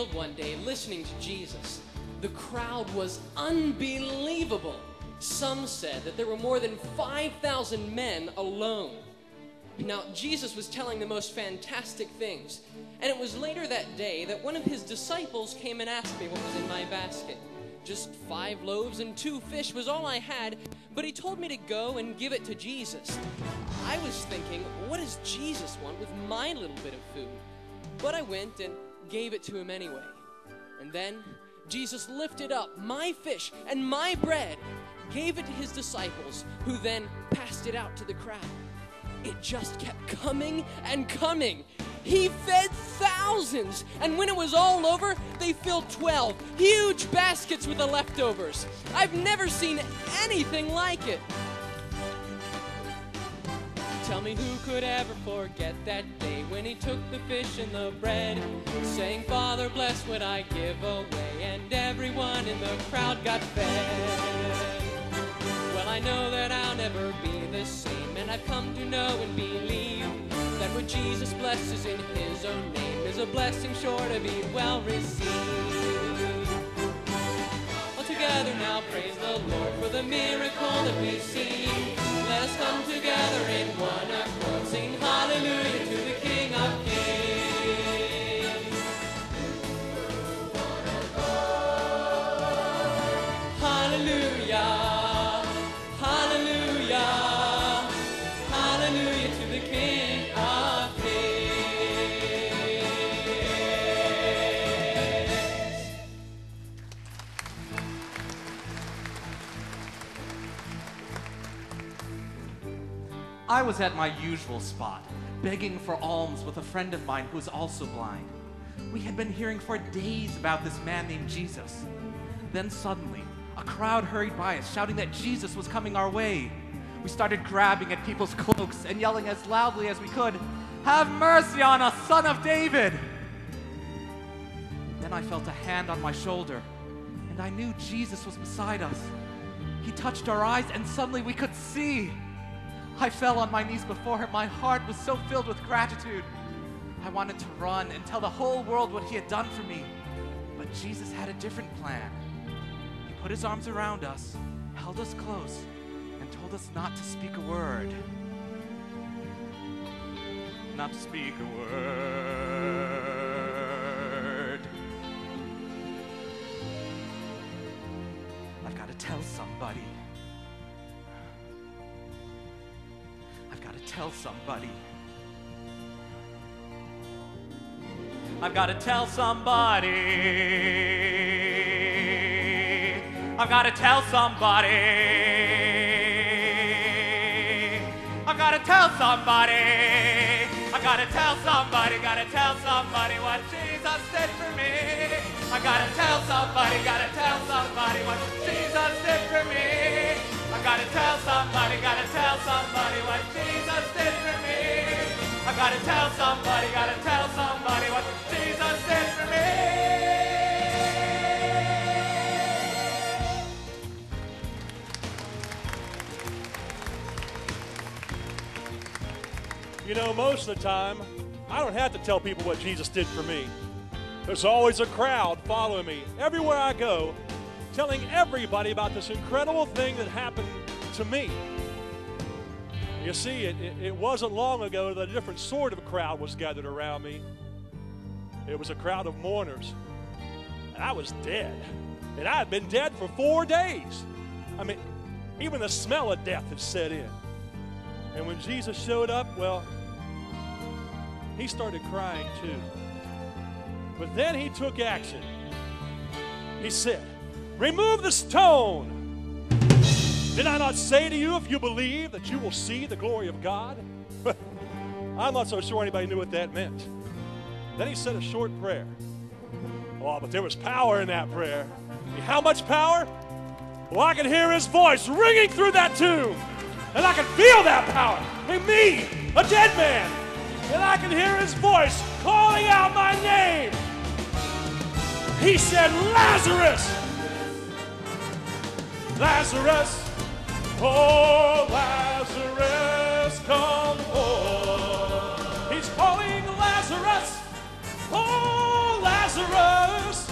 field one day listening to Jesus. The crowd was unbelievable. Some said that there were more than 5,000 men alone. Now, Jesus was telling the most fantastic things. And it was later that day that one of his disciples came and asked me what was in my basket. Just five loaves and two fish was all I had, but he told me to go and give it to Jesus. I was thinking, what does Jesus want with my little bit of food? But I went and gave it to him anyway. And then Jesus lifted up my fish and my bread, gave it to his disciples, who then passed it out to the crowd. It just kept coming and coming. He fed thousands, and when it was all over, they filled 12 huge baskets with the leftovers. I've never seen anything like it. Tell me who could ever forget that day when he took the fish and the bread, saying, Father, bless what I give away, and everyone in the crowd got fed. Well, I know that I'll never be the same, and I've come to know and believe that what Jesus blesses in his own name is a blessing sure to be well received. All together now praise the Lord for the miracle that we see. Come together in one accord, sing hallelujah I was at my usual spot, begging for alms with a friend of mine who was also blind. We had been hearing for days about this man named Jesus. Then suddenly, a crowd hurried by us, shouting that Jesus was coming our way. We started grabbing at people's cloaks and yelling as loudly as we could, Have mercy on us, son of David! Then I felt a hand on my shoulder, and I knew Jesus was beside us. He touched our eyes, and suddenly we could see. I fell on my knees before him. My heart was so filled with gratitude. I wanted to run and tell the whole world what he had done for me. But Jesus had a different plan. He put his arms around us, held us close, and told us not to speak a word. Not to speak a word. I've got to tell somebody. Tell somebody. I've got to tell somebody. I've got to tell somebody. I've got to tell somebody. I've got to tell somebody. Got to tell somebody what Jesus did for me. I got to tell somebody. Got to tell somebody what Jesus did for me. I got to tell somebody. Got to tell somebody what Jesus. I got to tell somebody. Got to tell somebody what Jesus did for me. You know, most of the time, I don't have to tell people what Jesus did for me. There's always a crowd following me everywhere I go, telling everybody about this incredible thing that happened to me. You see, it, it, it wasn't long ago that a different sort of crowd was gathered around me. It was a crowd of mourners. And I was dead. And I had been dead for four days. I mean, even the smell of death had set in. And when Jesus showed up, well, he started crying too. But then he took action. He said, Remove the stone. Did I not say to you, if you believe, that you will see the glory of God? I'm not so sure anybody knew what that meant. Then he said a short prayer. Oh, but there was power in that prayer. How much power? Well, I can hear his voice ringing through that tomb. And I can feel that power me, a dead man. And I can hear his voice calling out my name. He said, Lazarus! Lazarus! Oh, Lazarus, come forth. He's calling Lazarus! Oh, Lazarus,